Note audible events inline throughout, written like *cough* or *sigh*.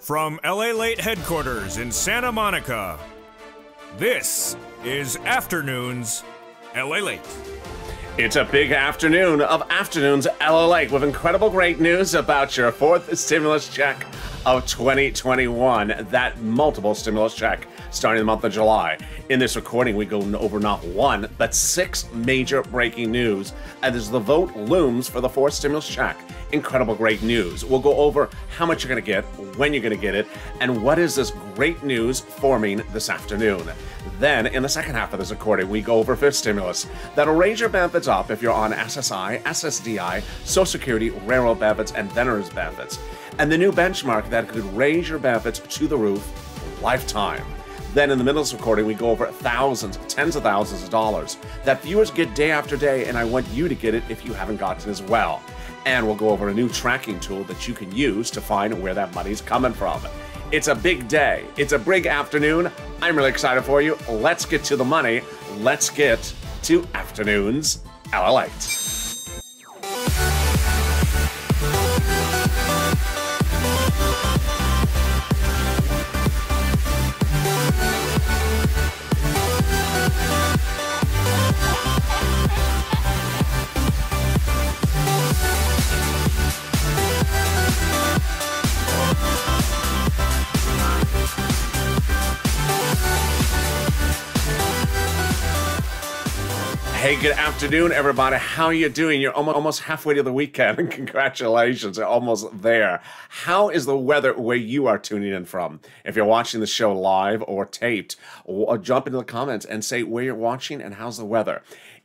From LA Late headquarters in Santa Monica, this is Afternoons LA Late. It's a big afternoon of afternoons LA Late with incredible great news about your fourth stimulus check of 2021. That multiple stimulus check starting the month of July. In this recording, we go over not one, but six major breaking news as the vote looms for the fourth stimulus check. Incredible great news. We'll go over how much you're going to get, when you're going to get it, and what is this great news forming this afternoon. Then, in the second half of this recording, we go over fifth stimulus that'll raise your benefits up if you're on SSI, SSDI, Social Security, railroad benefits, and veterans benefits, and the new benchmark that could raise your benefits to the roof lifetime. Then in the middle of this recording, we go over thousands, tens of thousands of dollars that viewers get day after day, and I want you to get it if you haven't gotten it as well. And we'll go over a new tracking tool that you can use to find where that money's coming from. It's a big day. It's a big afternoon. I'm really excited for you. Let's get to the money. Let's get to afternoons. LA good afternoon, everybody. How are you doing? You're almost, halfway to the weekend, and *laughs* congratulations, you're almost there. How is the weather where you are tuning in from? If you're watching the show live or taped, jump into the comments and say where you're watching and how's the weather.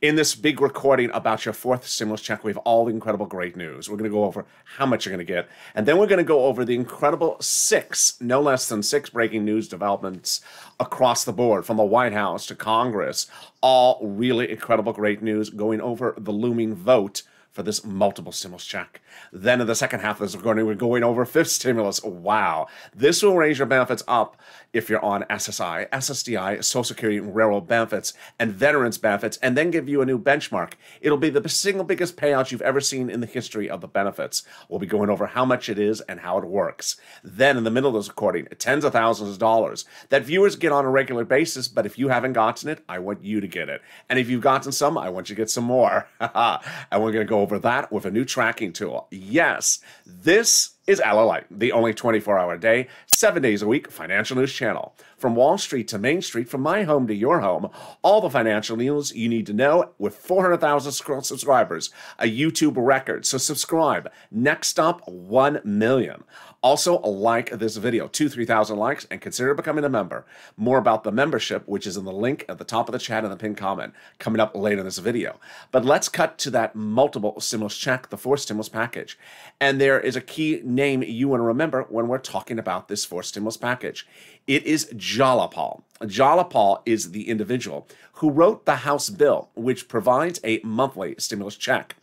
In this big recording about your fourth stimulus check, we have all the incredible great news. We're going to go over how much you're going to get, and then we're going to go over the incredible six, no less than six breaking news developments across the board, from the White House to Congress. All really incredible great news going over the looming vote for this multiple stimulus check. Then in the second half of this recording, we're going over fifth stimulus. Wow. This will raise your benefits up if you're on SSI, SSDI, Social Security, and railroad benefits, and veterans benefits, and then give you a new benchmark. It'll be the single biggest payout you've ever seen in the history of the benefits. We'll be going over how much it is and how it works. Then in the middle of this recording, tens of thousands of dollars that viewers get on a regular basis, but if you haven't gotten it, I want you to get it. And if you've gotten some, I want you to get some more. *laughs* and we're going to go over that with a new tracking tool. Yes, this is LA Late, the only 24 hour day, seven days a week financial news channel. From Wall Street to Main Street, from my home to your home, all the financial news you need to know with 400,000 subscribers, a YouTube record. So subscribe. Next up, 1 million. Also, like this video, two, 3,000 likes, and consider becoming a member. More about the membership, which is in the link at the top of the chat and the pinned comment, coming up later in this video. But let's cut to that multiple stimulus check, the fourth stimulus package. And there is a key name you want to remember when we're talking about this fourth stimulus package. It is Jayapal. Jayapal is the individual who wrote the House bill, which provides a monthly stimulus check.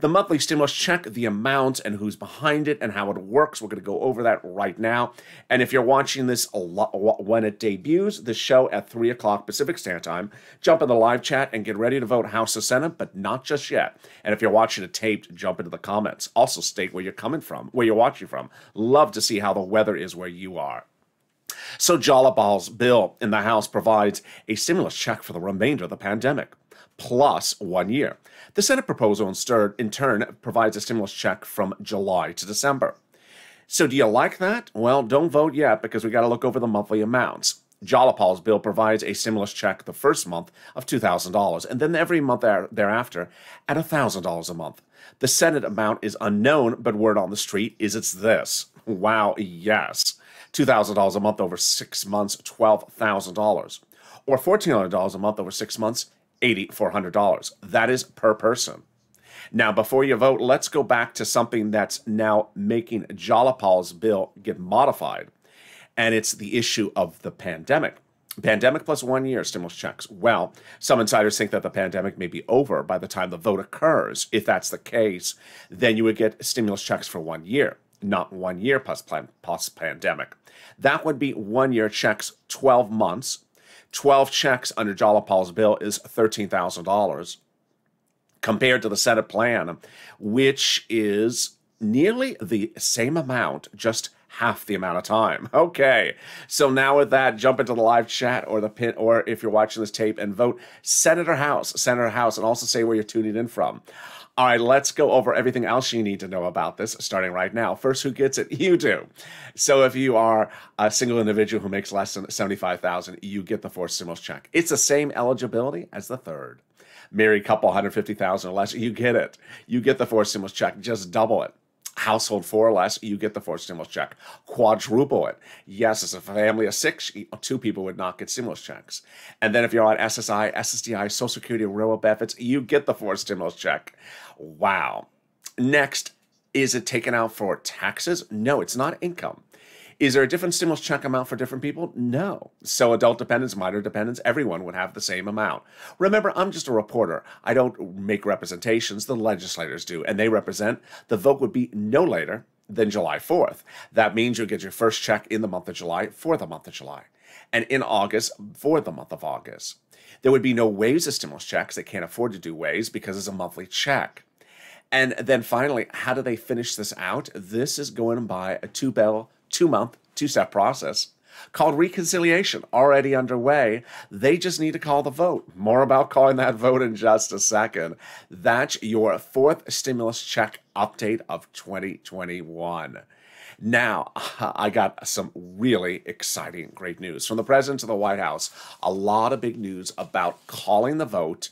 The monthly stimulus check, the amount and who's behind it and how it works. We're going to go over that right now. And if you're watching this when it debuts, the show at 3 o'clock Pacific Standard Time, jump in the live chat and get ready to vote House or Senate, but not just yet. And if you're watching it taped, jump into the comments. Also state where you're coming from, where you're watching from. Love to see how the weather is where you are. So Jayapal's bill in the House provides a stimulus check for the remainder of the pandemic, plus one year. The Senate proposal in turn provides a stimulus check from July to December. So do you like that? Well, don't vote yet because we got to look over the monthly amounts. Jayapal's bill provides a stimulus check the first month of $2,000 and then every month thereafter at $1,000 a month. The Senate amount is unknown, but word on the street is it's this. Wow, yes. $2,000 a month over six months, $12,000. Or $1,400 a month over six months, $8,400. That is per person. Now, before you vote, let's go back to something that's now making Jayapal's bill get modified, and it's the issue of the pandemic. Pandemic plus one year stimulus checks. Well, some insiders think that the pandemic may be over by the time the vote occurs. If that's the case, then you would get stimulus checks for one year, not one year plus, plus pandemic. That would be one year checks, 12 months. 12 checks under Jayapal's bill is $13,000 compared to the Senate plan, which is nearly the same amount, just half the amount of time. *laughs* Okay. So now with that, jump into the live chat or the pin, or if you're watching this tape and vote Senator House, Senator House, and also say where you're tuning in from. All right, let's go over everything else you need to know about this starting right now. First, who gets it? *laughs* You do. So if you are a single individual who makes less than 75,000, you get the fourth stimulus check. It's the same eligibility as the third. Married couple 150,000 or less, you get it. You get the fourth stimulus check, just double it household four or less, you get the fourth stimulus check. Quadruple it. Yes, it's a family of six, two people would not get stimulus checks. And then if you're on SSI, SSDI, Social Security, railroad benefits, you get the fourth stimulus check. Wow. Next, is it taken out for taxes? No, it's not income. Is there a different stimulus check amount for different people? No. So adult dependents, minor dependents, everyone would have the same amount. Remember, I'm just a reporter. I don't make representations, the legislators do, and they represent. The vote would be no later than July 4th. That means you'll get your first check in the month of July for the month of July, and in August for the month of August. There would be no waves of stimulus checks. They can't afford to do waves because it's a monthly check. And then finally, how do they finish this out? This is going by a two bell two month, two step process called reconciliation already underway. They just need to call the vote. More about calling that vote in just a second. That's your fourth stimulus check update of 2021. Now, *laughs* I got some really exciting, great news from the president to the White House. A lot of big news about calling the vote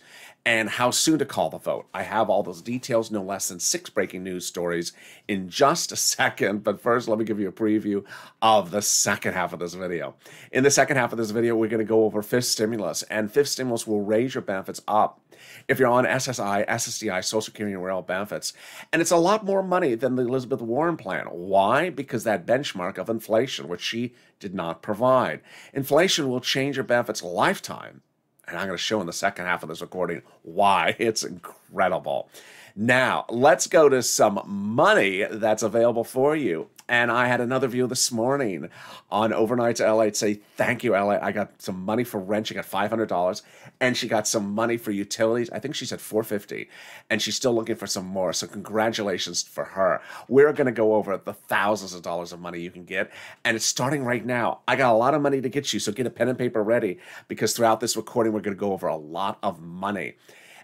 and how soon to call the vote. I have all those details, no less than six breaking news stories in just a second. But first, let me give you a preview of the second half of this video. In the second half of this video, we're going to go over fifth stimulus, and fifth stimulus will raise your benefits up if you're on SSI, SSDI, Social Security, and rail benefits. And it's a lot more money than the Elizabeth Warren plan. Why? Because that benchmark of inflation, which she did not provide. Inflation will change your benefits lifetime and I'm going to show in the second half of this recording why *laughs* it's incredible. Now, let's go to some money that's available for you. And I had another view this morning on Overnight to LA to say, Thank you, LA. I got some money for rent. She got $500 and she got some money for utilities. I think she said 450 and she's still looking for some more. So, congratulations for her. We're going to go over the thousands of dollars of money you can get. And it's starting right now. I got a lot of money to get you. So, get a pen and paper ready because throughout this recording, we're going to go over a lot of money.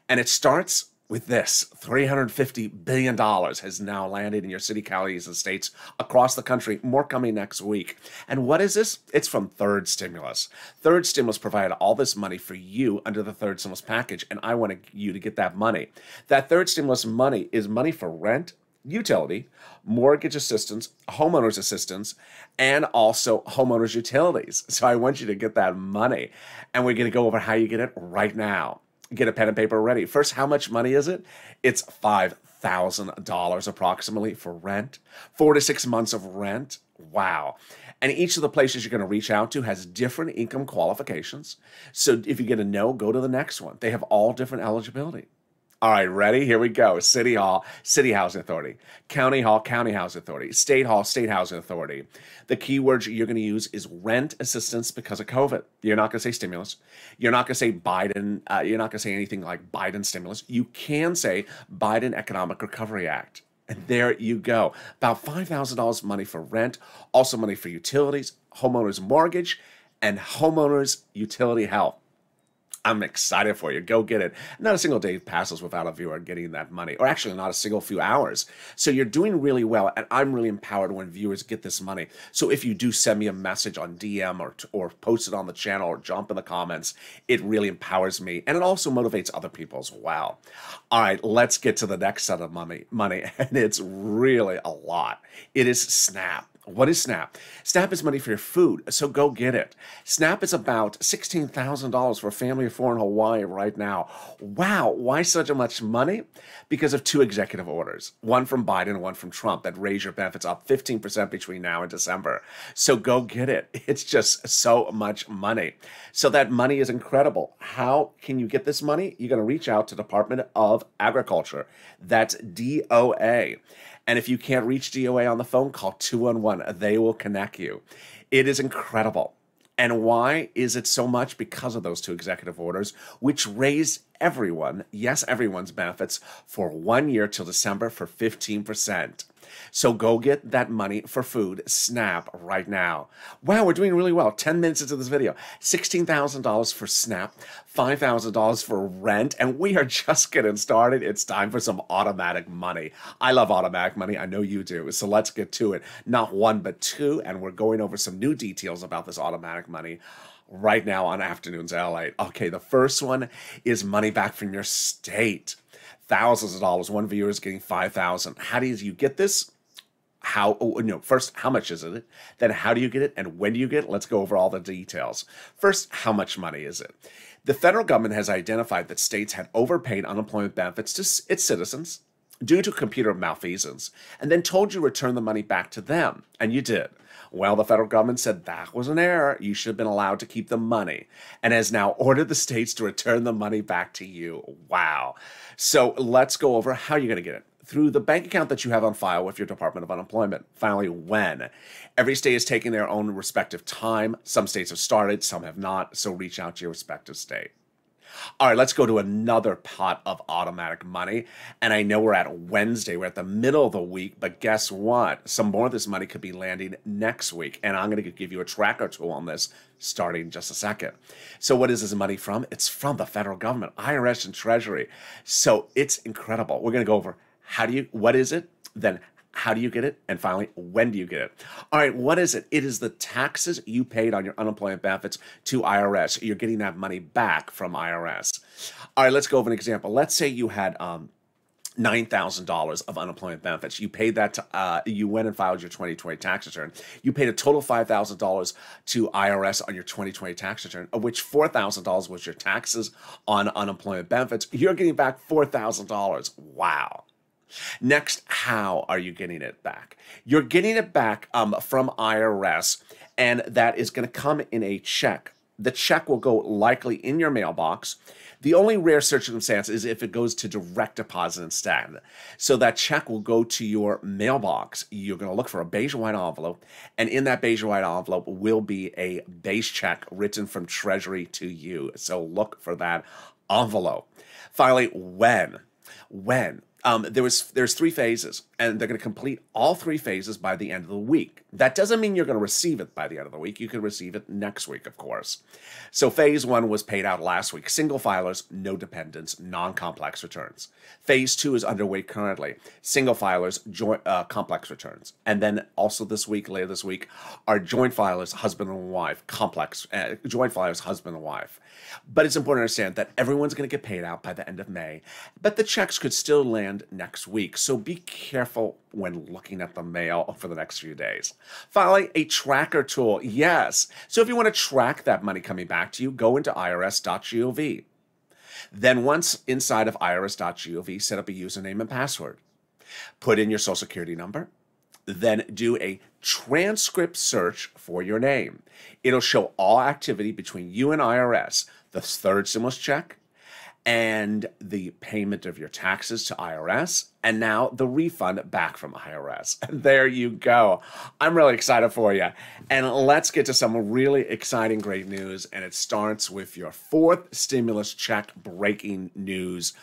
And it starts with this $350 billion has now landed in your city, counties, and states across the country. More coming next week. And what is this? It's from Third Stimulus. Third Stimulus provided all this money for you under the Third Stimulus package, and I want you to get that money. That Third Stimulus money is money for rent, utility, mortgage assistance, homeowners assistance, and also homeowners utilities. So I want you to get that money. And we're going to go over how you get it right now get a pen and paper ready. First, how much money is it? It's $5,000 approximately for rent, four to six months of rent. Wow. And each of the places you're going to reach out to has different income qualifications. So if you get a no, go to the next one. They have all different eligibility. All right, ready? Here we go. City Hall, City Housing Authority. County Hall, County Housing Authority. State Hall, State Housing Authority. The keywords you're going to use is rent assistance because of COVID. You're not going to say stimulus. You're not going to say Biden. Uh, you're not going to say anything like Biden stimulus. You can say Biden Economic Recovery Act. And there you go. About $5,000 money for rent, also money for utilities, homeowners mortgage, and homeowners utility help. I'm excited for you. Go get it. Not a single day passes without a viewer getting that money, or actually not a single few hours. So you're doing really well, and I'm really empowered when viewers get this money. So if you do send me a message on DM or or post it on the channel or jump in the comments, it really empowers me, and it also motivates other people as well. All right, let's get to the next set of money. Money, *laughs* and it's really a lot. It is Snap. What is SNAP? SNAP is money for your food, so go get it. SNAP is about $16,000 for a family of four in Hawaii right now. Wow, why such a much money? Because of two executive orders, one from Biden, one from Trump, that raise your benefits up 15% between now and December. So go get it. *laughs* It's just so much money. So that money is incredible. How can you get this money? You're going to reach out to Department of Agriculture. That's DOA. And if you can't reach DOA on the phone, call 211. They will connect you. It is incredible. And why is it so much? Because of those two executive orders, which raised everyone, yes, everyone's benefits for one year till December for 15%. So go get that money for food, SNAP, right now. Wow, we're doing really well. 10 minutes into this video, $16,000 for SNAP, $5,000 for rent, and we are just getting started. It's time for some automatic money. I love automatic money. I know you do. So let's get to it. Not one, but two, and we're going over some new details about this automatic money right now on Afternoons LA. Okay, the first one is money back from your state. Thousands of dollars. One viewer is getting 5000 How do you get this? how oh, oh you know first how much is it? Then how do you get it? And when do you get it? Let's go over all the details. First how much money is it? The federal government has identified that states had overpaid unemployment benefits to its citizens due to computer malfeasance and then told you to return the money back to them and you did well, the federal government said that was an error. You should have been allowed to keep the money and has now *laughs* ordered the states to return the money back to you. Wow. So let's go over how you're going to get it through the bank account that you have on file with your Department of Unemployment. Finally, when? Every state is taking their own respective time. Some states have started, some have not. So reach out to your respective state. All right, let's go to another pot of automatic money. And I know we're at Wednesday, we're at the middle of the week, but guess what? Some more of this money could be landing next week. And I'm going to give you a tracker tool on this starting just a second. So, what is this money from? It's from the federal government, IRS and Treasury. So, it's incredible. We're going to go over how do you, what is it? Then how do you get it? And finally, when do you get it? All right, what is it? It is the taxes you paid on your unemployment benefits to IRS. You're getting that money back from IRS. All right, let's go over an example. Let's say you had um, $9,000 of unemployment benefits. You paid that to, uh, you went and filed your 2020 tax return. You paid a total $5,000 to IRS on your 2020 tax return, of which $4,000 was your taxes on unemployment benefits. You're getting back $4,000. Wow. Next, how are you getting it back? You're getting it back um, from IRS, and that is going to come in a check. The check will go likely in your mailbox. The only rare circumstance is if it goes to direct deposit instead. So that check will go to your mailbox. You're going to look for a beige white envelope, and in that beige white envelope will be a base check written from Treasury to you. So look for that envelope. Finally, when? When? Um, there was there's three phases, and they're going to complete all three phases by the end of the week. That doesn't mean you're going to receive it by the end of the week. You can receive it next week, of course. So phase one was paid out last week. Single filers, no dependents, non-complex returns. Phase two is underway currently. Single filers, joint uh, complex returns, and then also this week, later this week, are joint filers, husband and wife, complex uh, joint filers, husband and wife. But it's important to understand that everyone's going to get paid out by the end of May, but the checks could still land next week. So be careful when looking at the mail for the next few days. Finally, a tracker tool. Yes. So if you want to track that money coming back to you, go into irs.gov. Then once inside of irs.gov, set up a username and password. Put in your social security number, then do a transcript search for your name. It'll show all activity between you and IRS, the third stimulus check, and the payment of your taxes to IRS, and now the refund back from IRS. And *laughs* there you go. I'm really excited for you. And let's get to some really exciting, great news. And it starts with your fourth stimulus check breaking news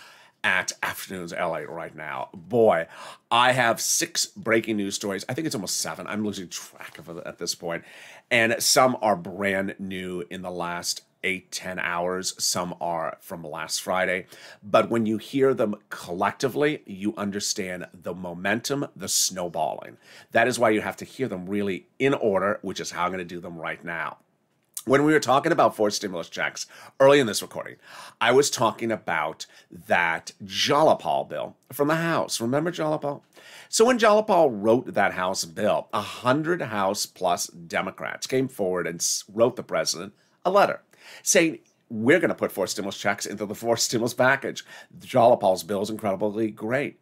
at Afternoons LA right now. Boy, I have six breaking news stories. I think it's almost seven. I'm losing track of it at this point. And some are brand new in the last eight, ten hours. Some are from last Friday. But when you hear them collectively, you understand the momentum, the snowballing. That is why you have to hear them really in order, which is how I'm going to do them right now. When we were talking about four stimulus checks early in this recording, I was talking about that Jayapal bill from the House. Remember Jayapal? So when Jayapal wrote that House bill, a hundred House plus Democrats came forward and wrote the president a letter saying, we're going to put four stimulus checks into the fourth *laughs* stimulus package. Jayapal's bill is incredibly great.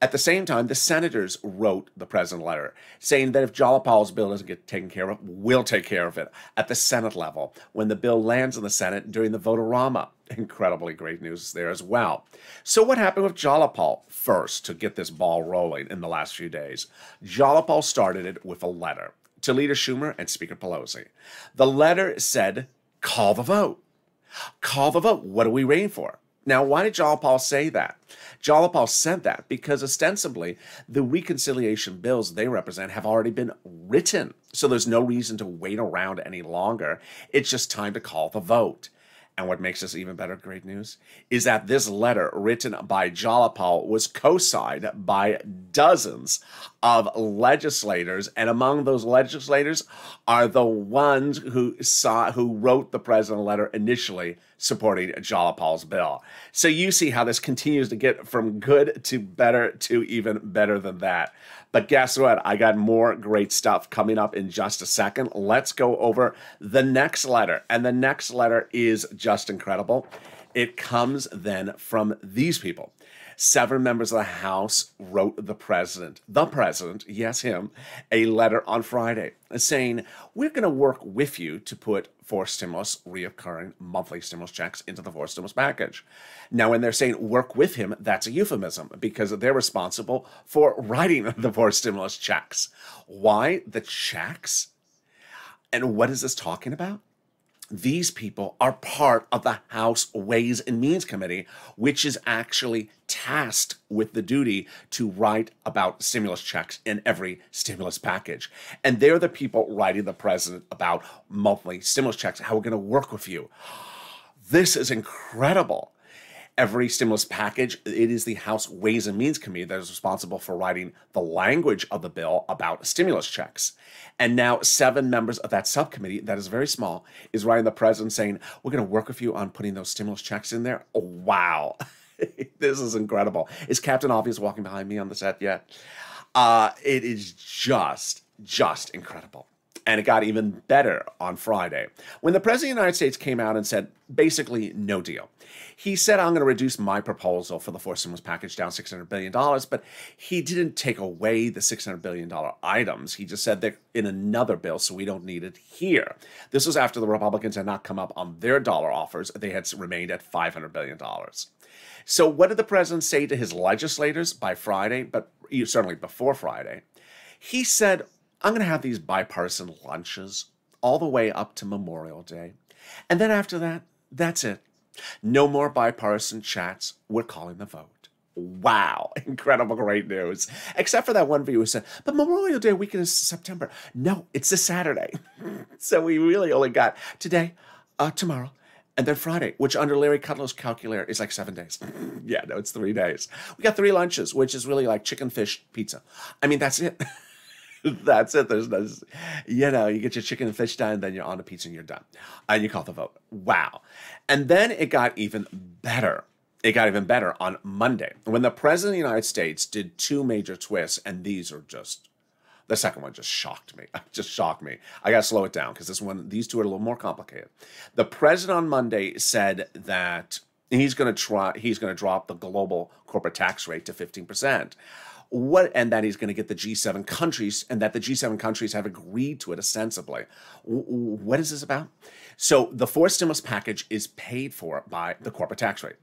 At the same time, the senators wrote the president letter saying that if Jayapal's bill doesn't get taken care of, we'll take care of it at the Senate level when the bill lands in the Senate during the vote-a-rama. *laughs* Incredibly great news there as well. So what happened with Jayapal first to get this ball rolling in the last few days? Jayapal started it with a letter to Leader Schumer and Speaker Pelosi. The letter said call the vote. Call the vote. What are we waiting for? Now, why did Jayapal say that? Jayapal said that because ostensibly the reconciliation bills they represent have already been written. So there's no reason to wait around any longer. It's just time to call the vote. And what makes this even better, great news, is that this letter written by Jayapal was co-signed by dozens of legislators, and among those legislators are the ones who saw who wrote the president letter initially supporting Jayapal's bill. So you see how this continues to get from good to better to even better than that. But guess what? I got more great stuff coming up in just a second. Let's go over the next letter. And the next letter is just incredible. It comes then from these people. Seven members of the House wrote the president, the president, yes, him, a letter on Friday saying, We're going to work with you to put four stimulus, reoccurring monthly stimulus checks into the four stimulus package. Now, when they're saying work with him, that's a euphemism because they're responsible for writing *laughs* the four stimulus checks. Why the checks? And what is this talking about? These people are part of the House Ways and Means Committee, which is actually tasked with the duty to write about stimulus checks in every stimulus package. And they're the people writing the president about monthly stimulus checks, how we're going to work with you. This is incredible every stimulus package. It is the House Ways and Means Committee that is responsible for writing the language of the bill about stimulus checks. And now, seven members of that subcommittee, that is very small, is writing the president saying, We're going to work with you on putting those stimulus checks in there. Oh, wow. *laughs* this is incredible. Is Captain Obvious walking behind me on the set yet? Uh, it is just, just incredible. And it got even better on Friday when the President of the United States came out and said, basically, no deal. He said, I'm going to reduce my proposal for the forced stimulus package down $600 billion, but he didn't take away the $600 billion items. He just said they're in another bill, so we don't need it here. This was after the Republicans had not come up on their dollar offers. They had remained at $500 billion. So, what did the president say to his legislators by Friday, but certainly before Friday? He said, I'm going to have these bipartisan lunches all the way up to Memorial Day. And then after that, that's it. No more bipartisan chats. We're calling the vote. Wow, *laughs* incredible, great news. Except for that one viewer who said, but Memorial Day weekend is September. No, it's this Saturday. *laughs* so we really only got today, uh, tomorrow, and then Friday, which under Larry Kudlow's calculator is like seven days. *laughs* yeah, no, it's three days. We got three lunches, which is really like chicken, fish, pizza. I mean, that's it. *laughs* That's it. There's no, you know, you get your chicken and fish done, then you're on a pizza and you're done. And you call the vote. Wow. And then it got even better. It got even better on Monday when the President of the United States did two major twists, and these are just the second one just shocked me. *laughs* Just shocked me. I got to slow it down because this one, these two are a little more complicated. The president on Monday said that he's to try, he's going to drop the global corporate tax rate to 15% what and that he's going to get the G7 countries and that the G7 countries have agreed to it ostensibly. What is this about? So the fourth stimulus package is paid for by the corporate tax rate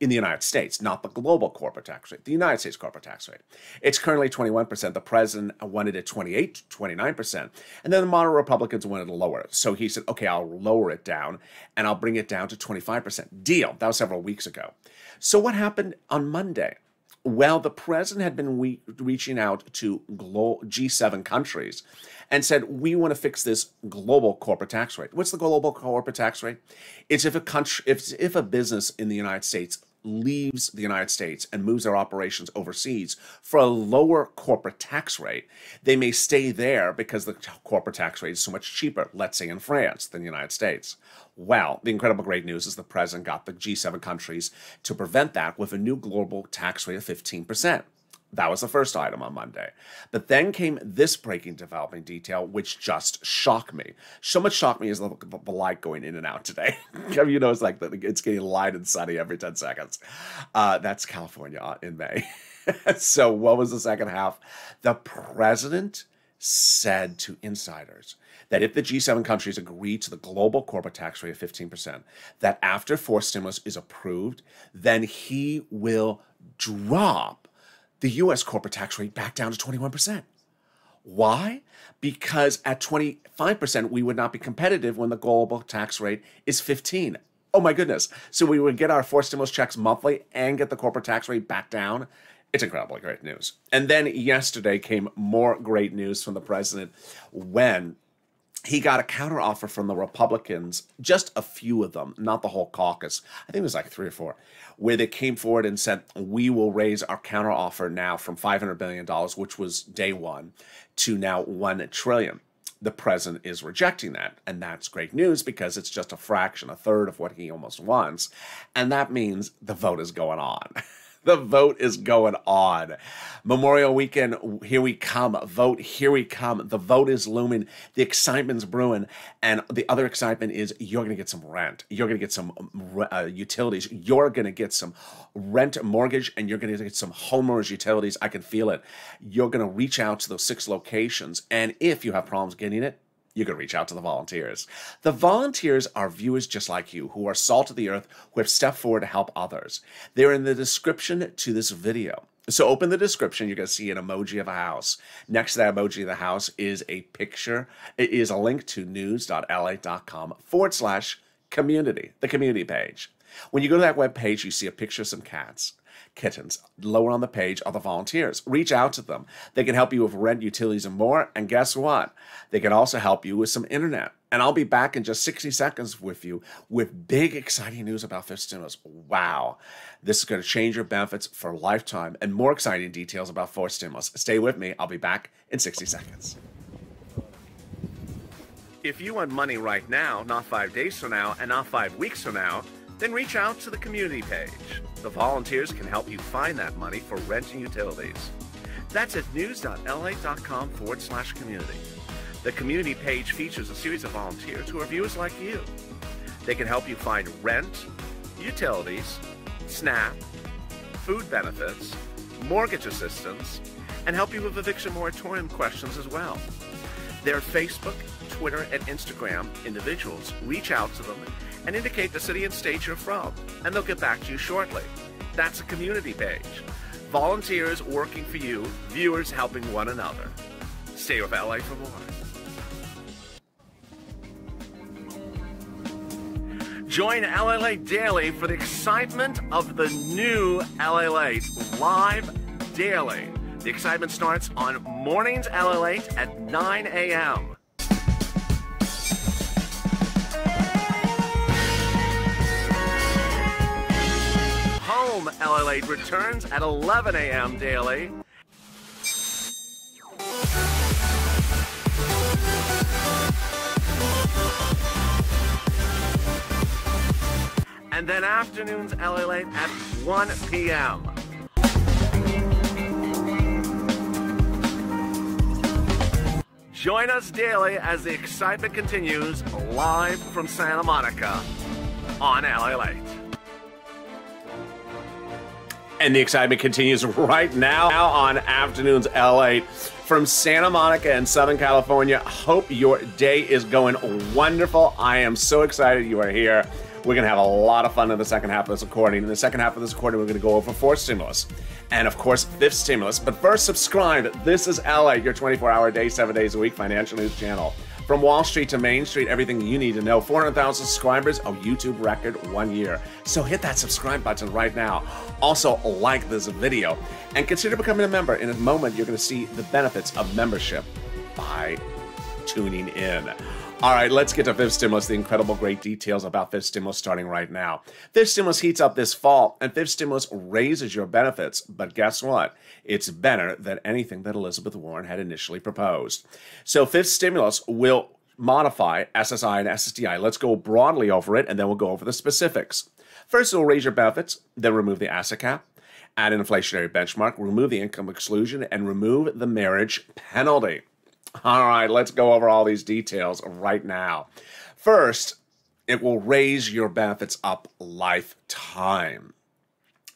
in the United States, not the global corporate tax rate, the United States corporate tax rate. It's currently 21%. The president wanted it 28, 29%. And then the moderate Republicans wanted to lower it. So he said, okay, I'll lower it down and I'll bring it down to 25%. Deal. That was several weeks ago. So what happened on Monday? Well, the president had been we- reaching out to G7 countries and said, we want to fix this global corporate tax rate. What's the global corporate tax rate? It's if a country, if, if a business in the United States leaves the United States and moves their operations overseas for a lower corporate tax rate, they may stay there because the corporate tax rate is so much cheaper, let's say in France, than the United States. Well, the incredible great news is the president got the G7 countries to prevent that with a new global tax rate of 15%. That was the first item on Monday. But then came this breaking developing detail, which just shocked me. So much shocked me is the, the light going in and out today. *laughs* you know, it's like the, it's getting light and sunny every 10 seconds. Uh, that's California in May. *laughs* so, what was the second half? The president said to insiders that if the G7 countries agree to the global corporate tax rate of 15%, that after forced stimulus is approved, then he will drop the US corporate tax rate back down to 21%. Why? Because at 25%, we would not be competitive when the global tax rate is 15. Oh my goodness. So we would get our four stimulus checks monthly and get the corporate tax rate back down. It's incredibly great news. And then yesterday came more great news from the president when he got a counteroffer from the Republicans, just a few of them, not the whole caucus. I think it was like three or four, where they came forward and said, We will raise our counteroffer now from $500 billion, which was day one, to now 1 trillion. The president is rejecting that. And that's great news because it's just a fraction, a third of what he almost wants. And that means the vote is going on. *laughs* the vote is going on. Memorial weekend, here we come. Vote, here we come. The vote is looming. The excitement's brewing. And the other excitement is you're going to get some rent. You're going to get some uh, utilities. You're going to get some rent mortgage and you're going to get some homeowners utilities. I can feel it. You're going to reach out to those six locations. And if you have problems getting it, you can reach out to the volunteers. The volunteers are viewers just like you who are salt of the earth, who have stepped forward to help others. They're in the description to this video. So open the description, you're going to see an emoji of a house. Next to that emoji of the house is a picture. It is a link to news.lalate.com forward slash community, the community page. When you go to that web page, you see a picture of some cats kittens. Lower on the page are the volunteers. Reach out to them. They can help you with rent, utilities, and more. And guess what? They can also help you with some internet. And I'll be back in just 60 seconds with you with big, exciting news about Fifth Stimulus. Wow. This is going to change your benefits for a lifetime and more exciting details about Fourth Stimulus. Stay with me. I'll be back in 60 seconds. If you want money right now, not five days from now, and not five weeks from now, then reach out to the community page. The volunteers can help you find that money for rent and utilities. That's at news.lalate.com forward slash community. The community page features a series of volunteers who are viewers like you. They can help you find rent, utilities, SNAP, food benefits, mortgage assistance, and help you with eviction moratorium questions as well. Their Facebook, Twitter, and Instagram individuals reach out to them and indicate the city and state you're from, and they'll get back to you shortly. That's a community page. Volunteers working for you, viewers helping one another. Stay with LA for more. Join LA Daily for the excitement of the new LA live daily. The excitement starts on mornings LA at 9 a.m. Home LA returns at 11 a.m. daily. And then afternoons LA at 1 p.m. Join us daily as the excitement continues live from Santa Monica on LA Late. And the excitement continues right now, now on Afternoons LA Late from Santa Monica in Southern California. Hope your day is going wonderful. I am so excited you are here. We're going to have a lot of fun in the second half of this recording. In the second half of this recording, we're going to go over fourth stimulus and, of course, fifth stimulus. But first, subscribe. This is LA, your 24 hour day, seven days a week financial news channel. From Wall Street to Main Street, everything you need to know. 400,000 subscribers, a YouTube record one year. So hit that subscribe button right now. Also, like this video and consider becoming a member. In a moment, you're going to see the benefits of membership by tuning in. All right, let's get to Fifth Stimulus, the incredible great details about Fifth Stimulus starting right now. Fifth Stimulus heats up this fall, and Fifth Stimulus raises your benefits. But guess what? It's better than anything that Elizabeth Warren had initially proposed. So, Fifth Stimulus will modify SSI and SSDI. Let's go broadly over it, and then we'll go over the specifics. First, it'll raise your benefits, then remove the asset cap, add an inflationary benchmark, remove the income exclusion, and remove the marriage penalty. All right, let's go over all these details right now. First, it will raise your benefits up lifetime.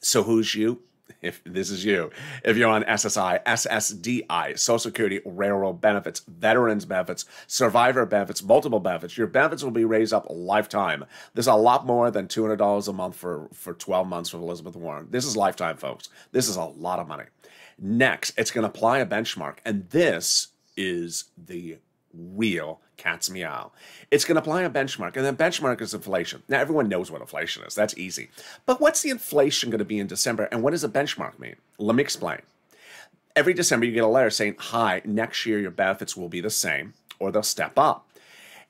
So who's you? If this is you, if you're on SSI, SSDI, Social Security, Railroad benefits, Veterans benefits, Survivor benefits, multiple benefits, your benefits will be raised up lifetime. There's a lot more than $200 a month for, for 12 months from Elizabeth Warren. This is lifetime, folks. This is a lot of money. Next, it's going to apply a benchmark, and this is the real cat's meow. It's going to apply a benchmark, and the benchmark is inflation. Now, everyone knows what inflation is. That's easy. But what's the inflation going to be in December, and what does a benchmark mean? Let me explain. Every December, you get a letter saying, Hi, next year your benefits will be the same, or they'll step up.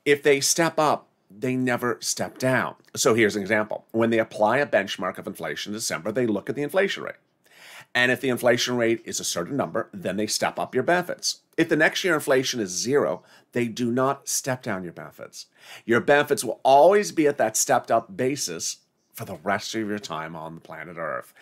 If they step up, they never step down. So here's an example. When they apply a benchmark of inflation in December, they look at the inflation rate. And if the inflation rate is a certain number, then they step up your benefits. If the next year inflation is zero, they do not step down your benefits. Your benefits will always be at that stepped up basis for the rest of your time on the planet Earth.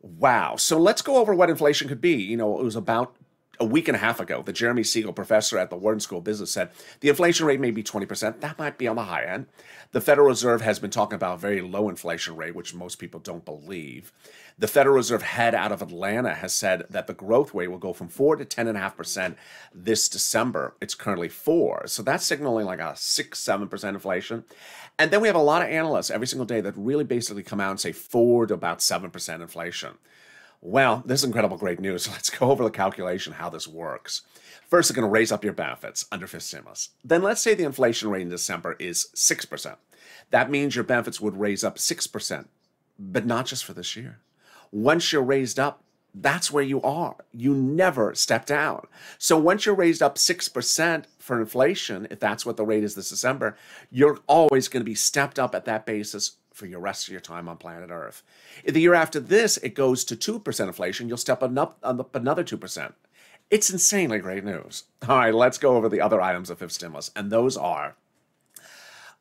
Wow. So let's go over what inflation could be. You know, it was about a week and a half ago, the Jeremy Siegel professor at the Wharton School of Business said the inflation rate may be 20%. That might be on the high end. The Federal Reserve has been talking about a very low inflation rate, which most people don't believe. The Federal Reserve head out of Atlanta has said that the growth rate will go from 4 to 10.5% this December. It's currently 4. So that's signaling like a 6 7% inflation. And then we have a lot of analysts every single day that really basically come out and say 4 to about 7% inflation. Well, this is incredible great news. *laughs* Let's go over the calculation how this works. First, it's going to raise up your benefits under fifth stimulus. Then let's say the inflation rate in December is 6%. That means your benefits would raise up 6%, but not just for this year. Once you're raised up, that's where you are. You never step down. So once you're raised up 6% for inflation, if that's what the rate is this December, you're always going to be stepped up at that basis for your rest of your time on planet Earth. The year after this, it goes to 2% inflation. You'll step up another 2%. It's insanely great news. All right, let's go over the other items of fifth stimulus, and those are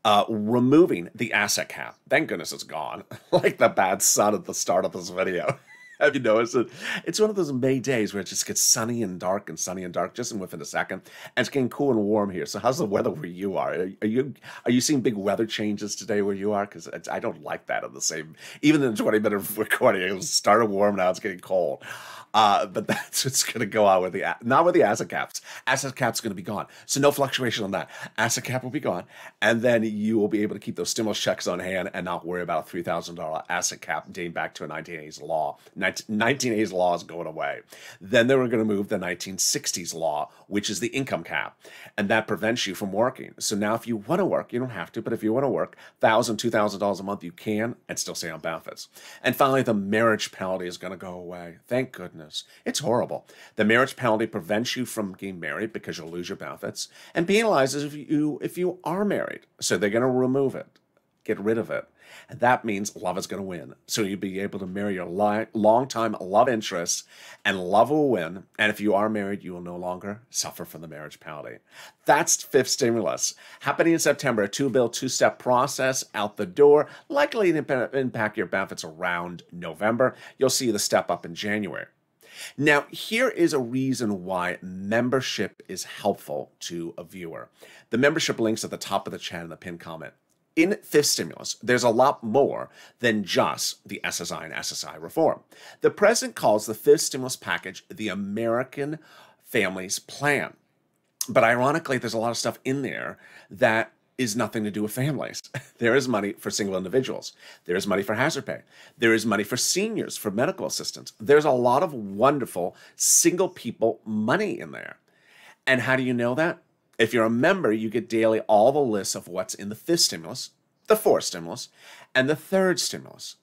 uh, removing the asset cap. Thank goodness it's gone, *laughs* like the bad sun at the start of this video. Have you noticed it? It's one of those May days where it just gets sunny and dark and sunny and dark just within a second, and it's getting cool and warm here. So, how's the weather where you are? Are you are you seeing big weather changes today where you are? Because I don't like that in the same. Even in the twenty minute recording, it started warm, now it's getting cold. Uh, but *laughs* that's what's going to go on with the not with the asset caps. Asset cap's going to be gone, so no fluctuation on that. Asset cap will be gone, and then you will be able to keep those stimulus checks on hand and not worry about a three thousand dollar asset cap dating back to a 1980s law. 1980s law is going away. Then they were going to move the 1960s law, which is the income cap, and that prevents you from working. So now, if you want to work, you don't have to, but if you want to work thousand, two thousand dollars a month, you can and still stay on benefits. And finally, the marriage penalty is going to go away. Thank goodness It's horrible. The marriage penalty prevents you from getting married because you'll lose your benefits and penalizes if you if you are married. So they're going to remove it, get rid of it. And that means love is going to win. So you'll be able to marry your li- long-time love interest, and love will win. And if you are married, you will no longer suffer from the marriage penalty. That's fifth stimulus. Happening in September, a two-bill, two-step process out the door, likely to impact your benefits around November. You'll see the step up in January. Now, here is a reason why membership is helpful to a viewer. The membership links at the top of the chat and the pinned comment. In fifth stimulus, there's a lot more than just the SSI and SSI reform. The president calls the fifth stimulus package the American Families Plan. But ironically, there's a lot of stuff in there that is nothing to do with families. *laughs* There is money for single individuals. There is money for hazard pay. There is money for seniors, for medical assistance. There's a lot of wonderful single people money in there. And how do you know that? If you're a member, you get daily all the lists of what's in the fifth stimulus, the fourth stimulus, and the third stimulus.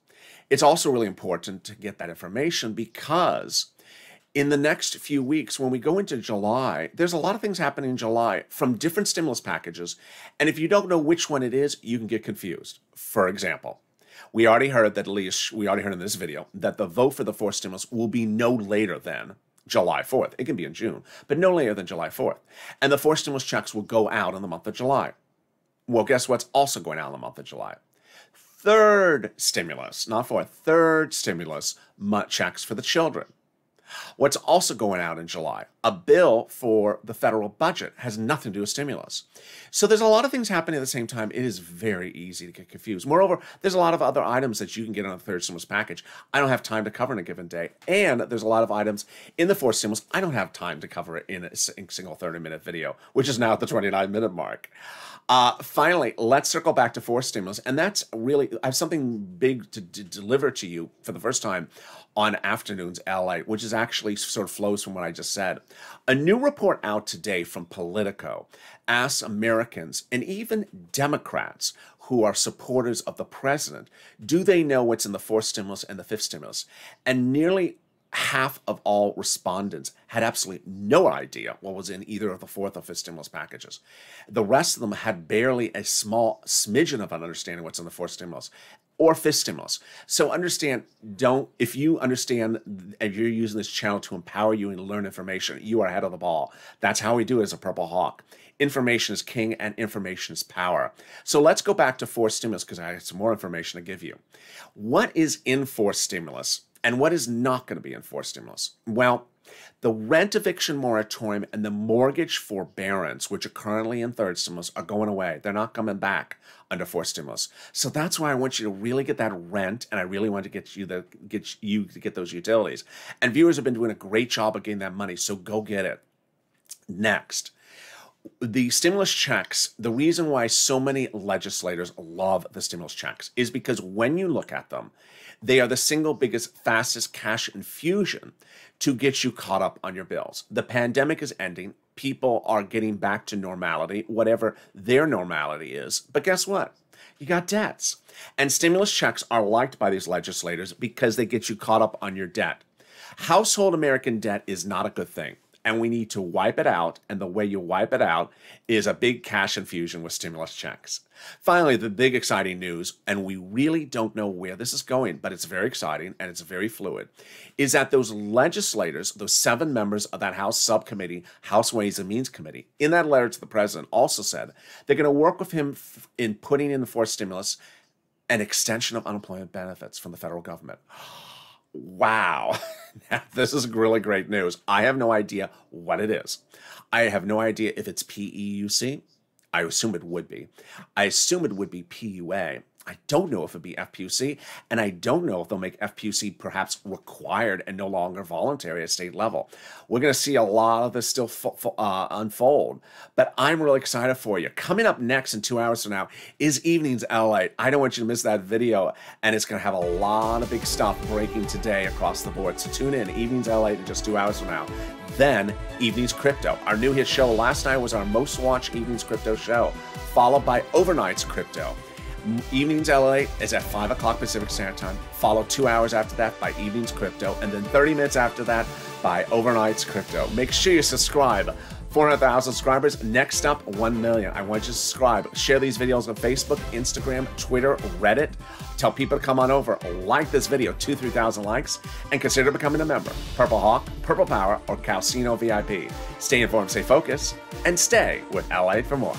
It's also really important to get that information because in the next few weeks, when we go into July, there's a lot of things happening in July from different stimulus packages. And if you don't know which one it is, you can get confused. For example, we already heard that, at least we already heard in this video, that the vote for the fourth stimulus will be no later than July 4th. It can be in June, but no later than July 4th. And the four stimulus checks will go out in the month of July. Well, guess what's also going out in the month of July? Third stimulus, not fourth, third stimulus checks for the children. What's also going out in July? A bill for the federal budget has nothing to do with stimulus. So there's a lot of things happening at the same time. It is very easy to get confused. Moreover, there's a lot of other items that you can get on the third stimulus package. I don't have time to cover in a given day. And there's a lot of items in the fourth stimulus. I don't have time to cover it in a single 30 minute video, which is now at the 29 minute mark. Uh, finally, let's circle back to fourth stimulus. And that's really, I have something big to, to deliver to you for the first time on Afternoons LA, which is actually sort of flows from what I just said. A new report out today from Politico asks Americans and even Democrats who are supporters of the president, do they know what's in the fourth stimulus and the fifth stimulus? And nearly half of all respondents had absolutely no idea what was in either of the fourth or fifth stimulus packages. The rest of them had barely a small smidgen of an understanding what's in the fourth stimulus or fifth stimulus. So understand, don't, if you understand and you're using this channel to empower you and learn information, you are ahead of the ball. That's how we do it as a Purple Hawk. Information is king and information is power. So let's go back to fourth stimulus because I have some more information to give you. What is in fourth stimulus? And what is not going to be enforced stimulus? Well, the rent eviction moratorium and the mortgage forbearance, which are currently in third stimulus, are going away. They're not coming back under fourth stimulus. So that's why I want you to really get that rent, and I really want to get you the get you to get those utilities. And viewers have been doing a great job of getting that money, so go get it. Next, the stimulus checks, the reason why so many legislators love the stimulus checks is because when you look at them, they are the single biggest, fastest cash infusion to get you caught up on your bills. The pandemic is ending. People are getting back to normality, whatever their normality is. But guess what? You got debts. And stimulus checks are liked by these legislators because they get you caught up on your debt. Household American debt is not a good thing and we need to wipe it out. And the way you wipe it out is a big cash infusion with stimulus checks. Finally, the big exciting news, and we really don't know where this is going, but it's very exciting and it's very fluid, is that those legislators, those seven members of that House subcommittee, House Ways and Means Committee, in that letter to the president also said they're going to work with him in putting in the fourth stimulus an extension of unemployment benefits from the federal government. Wow. *laughs* this is really great news. I have no idea what it is. I have no idea if it's PEUC. I assume it would be. I assume it would be PUA. I don't know if it'd be FPUC, and I don't know if they'll make FPUC perhaps required and no longer voluntary at state level. We're going to see a lot of this still uh, unfold, but I'm really excited for you. Coming up next in two hours from now is Evenings LA. I don't want you to miss that video, and it's going to have a lot of big stuff breaking today across the board. So tune in, Evenings LA, in just two hours from now. Then Evenings Crypto. Our new hit show last night was our most watched Evenings Crypto show, followed by Overnight's Crypto. Evenings LA is at 5 o'clock Pacific Standard Time, followed two hours after that by Evenings Crypto, and then 30 minutes after that by Overnights Crypto. Make sure you subscribe. 400,000 subscribers. Next up, 1 million. I want you to subscribe. Share these videos on Facebook, Instagram, Twitter, Reddit. Tell people to come on over. Like this video, 2 3,000 likes, and consider becoming a member. Purple Hawk, Purple Power, or Calcino VIP. Stay informed, stay focused, and stay with LA for more.